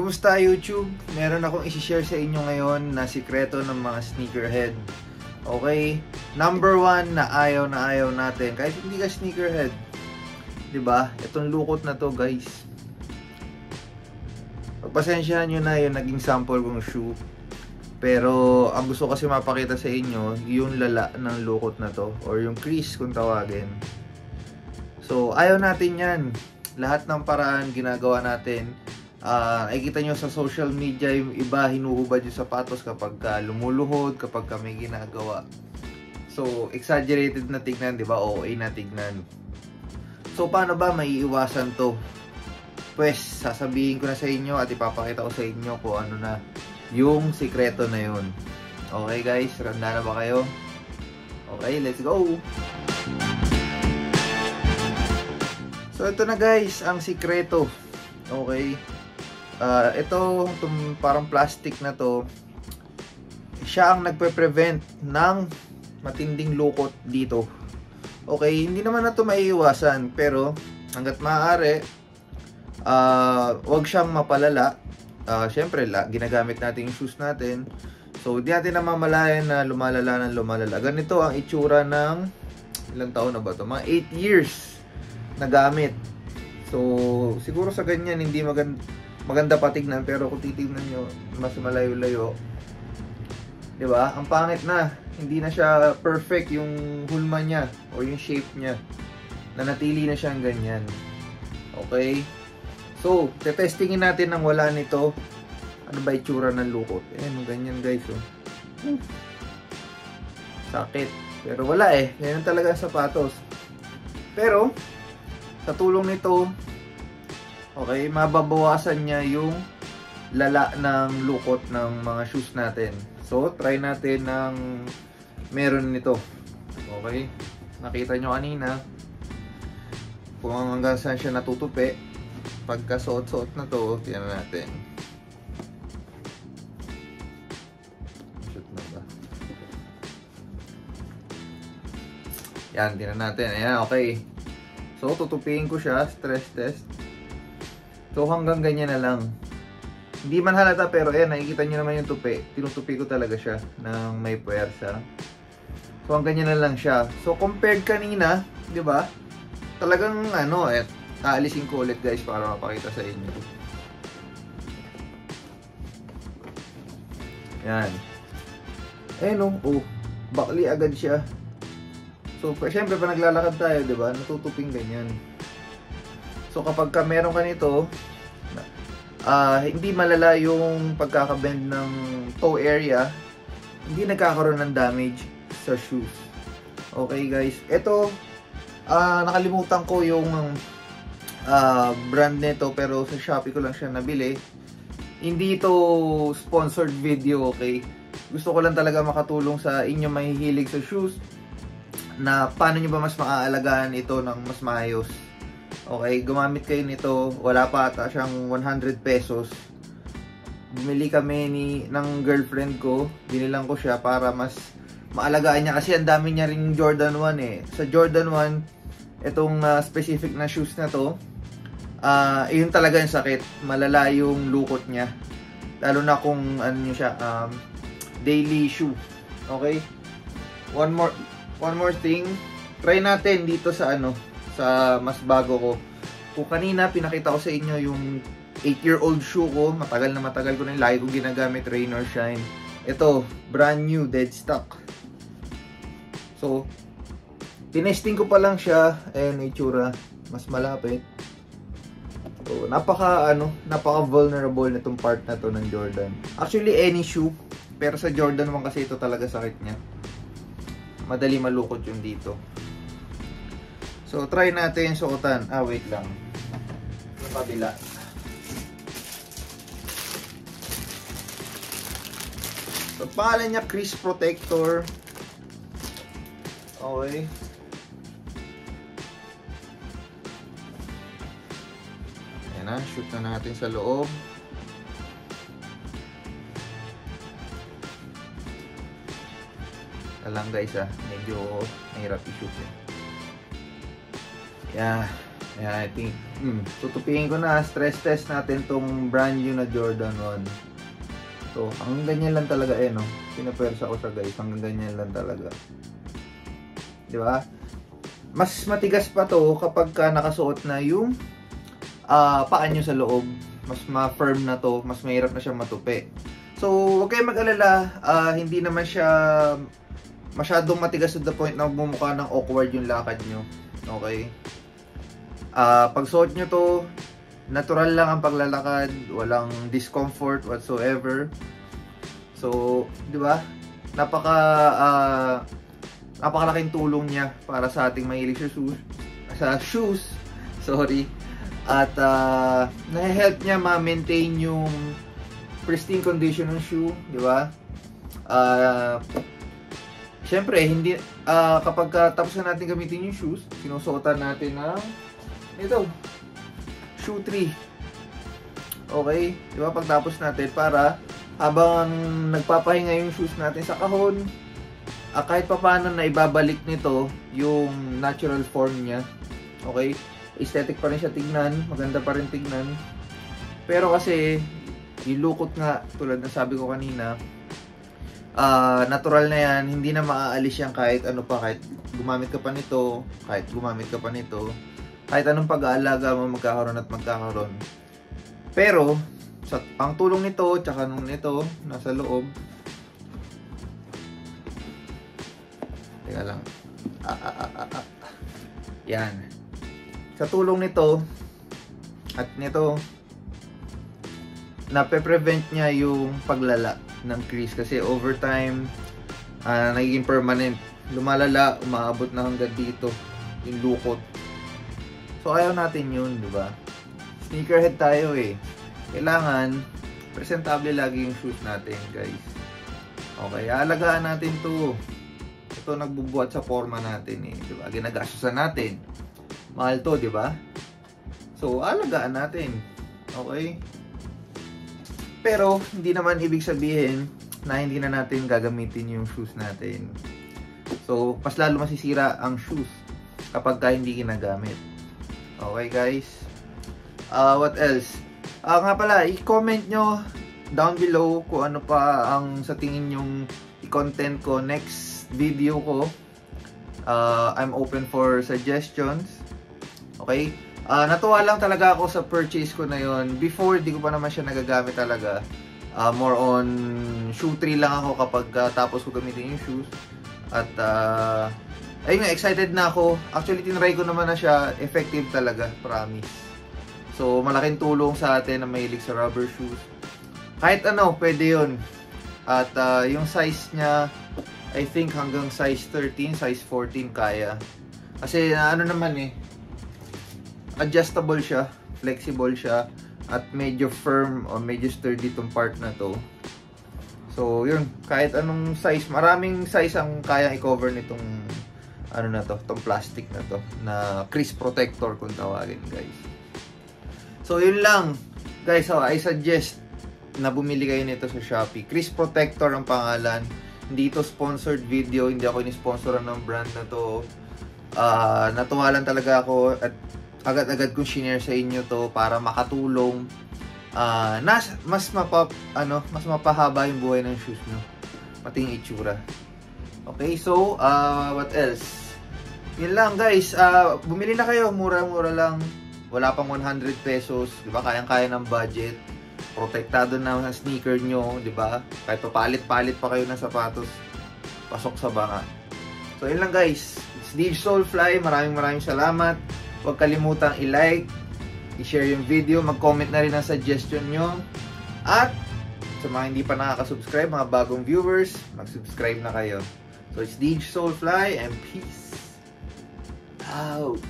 Kumusta YouTube? Meron akong isi-share sa inyo ngayon na sikreto ng mga sneakerhead. Okay? Number one na ayaw na ayaw natin. Kahit hindi ka sneakerhead. ba? Itong lukot na to guys. Pagpasensyahan nyo na yung naging sample kong shoe. Pero ang gusto kasi mapakita sa inyo, yung lala ng lukot na to. Or yung crease kung tawagin. So, ayaw natin yan. Lahat ng paraan ginagawa natin uh, nakikita nyo sa social media yung iba hinuhubad yung sapatos kapag uh, lumuluhod, kapag kami ginagawa. So, exaggerated na tignan, di ba? OA na tignan. So, paano ba maiiwasan to? Pues, sasabihin ko na sa inyo at ipapakita ko sa inyo kung ano na yung sikreto na yun. Okay guys, randa na ba kayo? Okay, let's go! So, ito na guys, ang sikreto. Okay? Uh, ito, itong parang plastic na to, siya ang nagpe-prevent ng matinding lukot dito. Okay, hindi naman na to maiiwasan, pero hanggat maaari, uh, wag siyang mapalala. Uh, Siyempre, la, ginagamit natin yung shoes natin. So, hindi natin namamalayan na lumalala ng lumalala. Ganito ang itsura ng ilang taon na ba to? Mga 8 years na gamit. So, siguro sa ganyan, hindi maganda maganda patignan pero kung titignan nyo mas malayo-layo 'di ba? Ang pangit na. Hindi na siya perfect yung hulma niya o yung shape niya. Nanatili na siyang ganyan. Okay? So, tetestingin natin nang wala nito. Ano ba itsura ng lukot? Ayan, ganyan guys. Oh. Sakit. Pero wala eh. Ganyan talaga sapatos. Pero, sa tulong nito, Okay, mababawasan niya yung lala ng lukot ng mga shoes natin. So, try natin ng meron nito. Okay? Nakita nyo kanina kung hanggang saan siya natutupi. Pagka suot-suot na to, tiyan natin. Shoot na? Yan, tinan natin. Ayan, okay. So, tutupiin ko siya. Stress test. So hanggang ganyan na lang. Hindi man halata pero ayan, nakikita nyo naman yung tupi. Tinutupi ko talaga siya ng may puwersa. So hanggang ganyan na lang siya. So compared kanina, di ba? Talagang ano, eh, aalisin ko ulit guys para mapakita sa inyo. Yan. Eh no, oh, bakli agad siya. So, syempre pa naglalakad tayo, di ba? Natutuping ganyan. So kapag ka meron ka nito, uh, hindi malala yung pagkakabend ng toe area, hindi nagkakaroon ng damage sa shoes. Okay guys, ito uh, nakalimutan ko yung uh, brand nito pero sa Shopee ko lang siya nabili. Hindi ito sponsored video, okay? Gusto ko lang talaga makatulong sa inyo mahihilig sa shoes na paano nyo ba mas maaalagaan ito ng mas maayos Okay, gumamit kayo nito. Wala pa ata siyang 100 pesos. Bumili kami ni, ng girlfriend ko. Binilang ko siya para mas maalagaan niya. Kasi ang dami niya ring Jordan 1 eh. Sa Jordan 1, itong uh, specific na shoes na to, uh, yun talaga yung sakit. Malala yung lukot niya. Lalo na kung ano siya, um, daily shoe. Okay? One more, one more thing. Try natin dito sa ano, sa mas bago ko. Kung kanina pinakita ko sa inyo yung 8-year-old shoe ko, matagal na matagal ko na yung lagi kong ginagamit, Rain or Shine. Ito, brand new, dead stock. So, tinesting ko pa lang siya, ayun itsura, mas malapit. So, napaka ano, napaka vulnerable nitong part na to ng Jordan. Actually, any shoe, pero sa Jordan 1 kasi ito talaga sakit niya. Madali malukot yung dito. So, try natin suotan. Ah, wait lang. Yung kabila. So, pangalan niya Crease Protector. Okay. Ayan na, shoot na natin sa loob. Alang guys ah, medyo mahirap i-shoot yan. Yeah. Ayan, I think, hmm, tutupingin ko na, stress test natin tong brand new na Jordan 1. So, hanggang ganyan lang talaga eh, no? Pinapersa ko sa guys, hanggang ganyan lang talaga. Di ba? Mas matigas pa to kapag ka nakasuot na yung uh, paa nyo sa loob. Mas ma-firm na to, mas mahirap na siya matupi. So, huwag kayong mag-alala, uh, hindi naman siya masyadong matigas to the point na bumukha ng awkward yung lakad nyo. Okay? Uh, pag suot nyo to, natural lang ang paglalakad, walang discomfort whatsoever. So, di ba? Napaka uh, napakalaking tulong niya para sa ating mahilig sa shoes, sa shoes. Sorry. At uh, na-help niya ma-maintain yung pristine condition ng shoe, di ba? Uh, Siyempre, hindi uh, kapag uh, tapos na natin gamitin yung shoes, sinusuotan natin ng ito, shoe 3. Okay? Di ba? Pagtapos natin para habang nagpapahinga yung shoes natin sa kahon, uh, kahit pa paano na ibabalik nito yung natural form niya. Okay? Aesthetic pa rin siya tignan, maganda pa rin tignan. Pero kasi, ilukot nga, tulad na sabi ko kanina, uh, natural na yan, hindi na maaalis yan kahit ano pa, kahit gumamit ka pa nito, kahit gumamit ka pa nito kahit anong pag-aalaga mo magkakaroon at magkakaroon. Pero, sa ang tulong nito, tsaka nung nito, nasa loob, Teka lang. Ah, ah, ah, ah, ah. Yan. Sa tulong nito, at nito, nape-prevent niya yung paglala ng crease kasi over time, uh, nagiging permanent. Lumalala, umaabot na hanggang dito yung lukot So, ayaw natin yun, di ba? Sneakerhead tayo eh. Kailangan, presentable lagi yung shoes natin, guys. Okay, alagaan natin to. Ito nagbubuhat sa forma natin eh, di ba? Ginagastusan natin. Mahal to, di ba? So, alagaan natin. Okay? Pero, hindi naman ibig sabihin na hindi na natin gagamitin yung shoes natin. So, mas lalo masisira ang shoes kapag ka hindi ginagamit. Okay guys. Uh, what else? Uh, nga pala, i-comment nyo down below kung ano pa ang sa tingin yung i-content ko next video ko. Uh, I'm open for suggestions. Okay? Uh, natuwa lang talaga ako sa purchase ko na yon. Before, di ko pa naman siya nagagamit talaga. Uh, more on shoe tree lang ako kapag uh, tapos ko gamitin yung shoes. At uh, ayun nga, excited na ako. Actually, tinry ko naman na siya. Effective talaga, promise. So, malaking tulong sa atin na mahilig sa rubber shoes. Kahit ano, pwede yun. At uh, yung size niya, I think hanggang size 13, size 14 kaya. Kasi uh, ano naman eh, adjustable siya, flexible siya, at medyo firm o medyo sturdy tong part na to. So, yun, kahit anong size, maraming size ang kaya i-cover nitong ano na to, tong plastic na to, na crease protector kung tawagin guys. So yun lang, guys, so I suggest na bumili kayo nito sa Shopee. Crease protector ang pangalan. Hindi ito sponsored video, hindi ako ini-sponsoran ng brand na to. Uh, natuwa lang talaga ako at agad-agad kong share sa inyo to para makatulong uh, nas, mas mapa, ano, mas mapahaba yung buhay ng shoes nyo. Pati yung itsura. Okay, so, uh, what else? Yun lang guys, uh, bumili na kayo, mura-mura lang. Wala pang 100 pesos, 'di ba? Kayang-kaya ng budget. Protektado na ang sneaker nyo, 'di ba? Kahit papalit-palit pa kayo ng sapatos, pasok sa banga. So yun lang guys. It's DJ Soulfly. Maraming maraming salamat. Huwag kalimutang i-like, i-share yung video, mag-comment na rin ang suggestion nyo. At sa mga hindi pa nakaka-subscribe, mga bagong viewers, mag-subscribe na kayo. So it's DJ Soulfly and peace out.